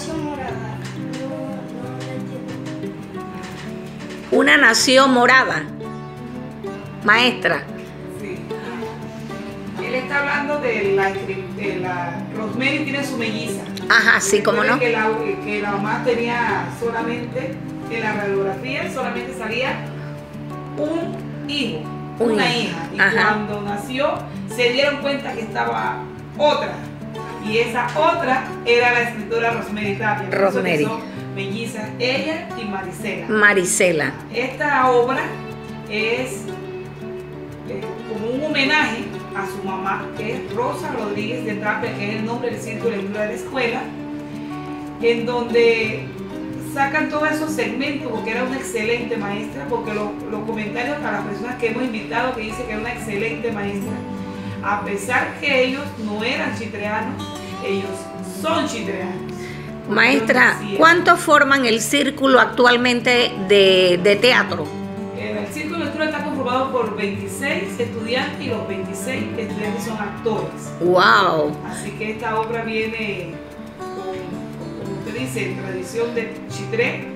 nación morada. No, no. Una nación morada. Maestra. Sí. Él está hablando de la, de la Rosemary tiene su melliza. Ajá, sí, cómo no. Que la, que la mamá tenía solamente, en la radiografía solamente salía un hijo, Un una hija. Y ajá. cuando nació se dieron cuenta que estaba otra. Y esa otra era la escritora Rosemary Tapia. Rosemary. mellizas, ella y Marisela. Marisela. Esta obra es eh, como un homenaje a su mamá, que es Rosa Rodríguez de Tapia, que es el nombre del círculo de la escuela, en donde sacan todos esos segmentos, porque era una excelente maestra, porque lo- los comentarios para las personas que hemos invitado, que dice que era una excelente maestra, a pesar que ellos no eran chitreanos, ellos son chitreanos. Maestra. ¿cuántos forman el círculo actualmente de, de teatro? El círculo de lectura está conformado por 26 estudiantes y los 26 estudiantes son actores. ¡Wow! Así que esta obra viene con, como usted dice, tradición de Chitré,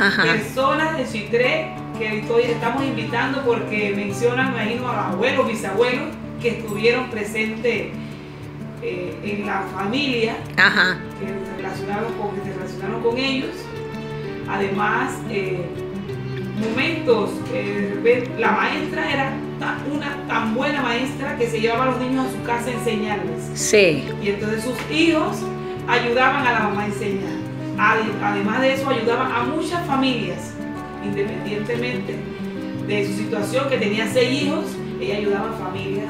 Ajá. personas de Chitré que estoy- estamos invitando porque mencionan, me imagino, a abuelos, bisabuelos que estuvieron presentes eh, en la familia Ajá. que se relacionaron con, que se relacionaron con ellos. Además, eh, momentos, eh, la maestra era una tan buena maestra que se llevaba a los niños a su casa a enseñarles. Sí. Y entonces sus hijos ayudaban a la mamá a enseñar. Ade- Además de eso, ayudaban a muchas familias, independientemente de su situación, que tenía seis hijos, ella ayudaba a familias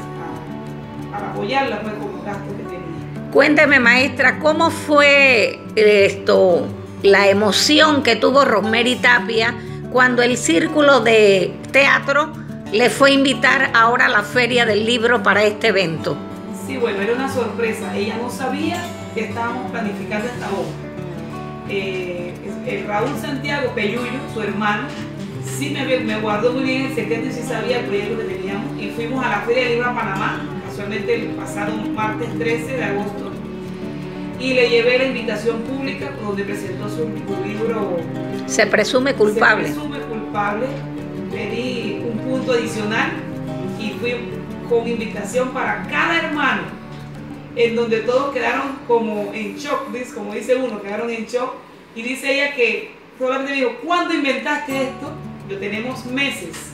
apoyarla pues, con los gastos que tenía. Cuénteme, maestra, ¿cómo fue esto, la emoción que tuvo Rosemary Tapia cuando el círculo de teatro le fue a invitar ahora a la feria del libro para este evento? Sí, bueno, era una sorpresa. Ella no sabía que estábamos planificando esta obra. Eh, el Raúl Santiago Peyuyo, su hermano, sí me, me guardó muy bien el secreto y sí sabía el proyecto que teníamos. Y fuimos a la Feria del Libro a Panamá, casualmente el pasado martes 13 de agosto. Y le llevé la invitación pública donde presentó su libro Se presume culpable. se presume culpable. Le di un punto adicional y fui con invitación para cada hermano, en donde todos quedaron como en shock, como dice uno, quedaron en shock. Y dice ella que solamente me dijo, ¿cuándo inventaste esto? Lo tenemos meses.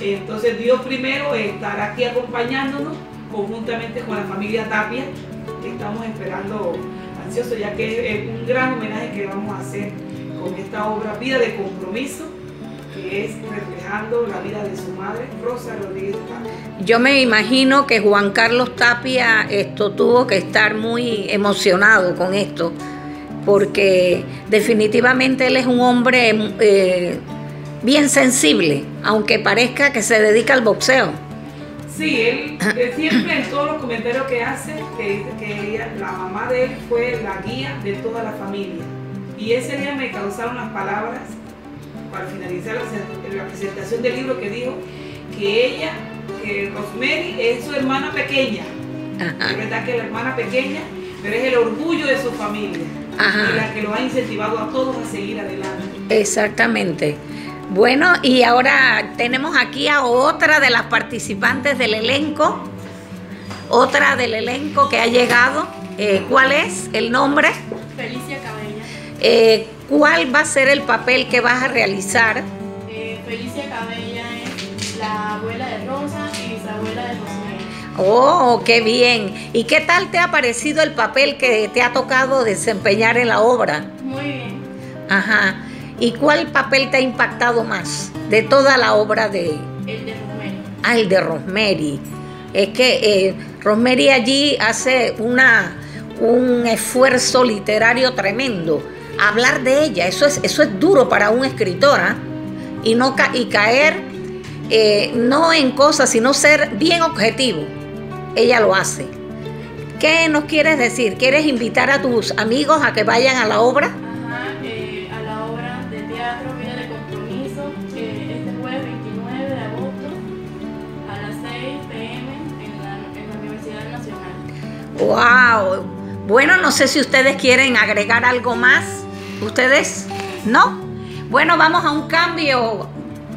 Entonces Dios primero estará aquí acompañándonos conjuntamente con la familia Tapia. Estamos esperando ansioso ya que es un gran homenaje que vamos a hacer con esta obra Vida de Compromiso, que es reflejando la vida de su madre, Rosa Rodríguez Tapia. Yo me imagino que Juan Carlos Tapia esto tuvo que estar muy emocionado con esto, porque definitivamente él es un hombre eh, bien sensible, aunque parezca que se dedica al boxeo. Sí, él, él siempre en todos los comentarios que hace, que dice que ella, la mamá de él fue la guía de toda la familia. Y ese día me causaron las palabras, para finalizar la, la presentación del libro, que dijo que ella, que Rosemary es su hermana pequeña. Ajá. Es verdad que es la hermana pequeña, pero es el orgullo de su familia. Ajá. Y la que los ha incentivado a todos a seguir adelante. Exactamente. Bueno, y ahora tenemos aquí a otra de las participantes del elenco, otra del elenco que ha llegado. Eh, ¿Cuál es el nombre? Felicia Cabella. Eh, ¿Cuál va a ser el papel que vas a realizar? Eh, Felicia Cabella es la abuela de Rosa y bisabuela de Rosemary. Oh, qué bien. ¿Y qué tal te ha parecido el papel que te ha tocado desempeñar en la obra? Muy bien. Ajá. ¿Y cuál papel te ha impactado más de toda la obra de, El de Rosemary. Ah, el de Rosemary. Es que eh, Rosemary allí hace una, un esfuerzo literario tremendo. Hablar de ella, eso es, eso es duro para un escritor, ¿ah? y, no ca- y caer eh, no en cosas, sino ser bien objetivo. Ella lo hace. ¿Qué nos quieres decir? ¿Quieres invitar a tus amigos a que vayan a la obra? ¡Wow! Bueno, no sé si ustedes quieren agregar algo más. ¿Ustedes? ¿No? Bueno, vamos a un cambio,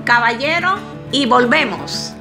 caballero, y volvemos.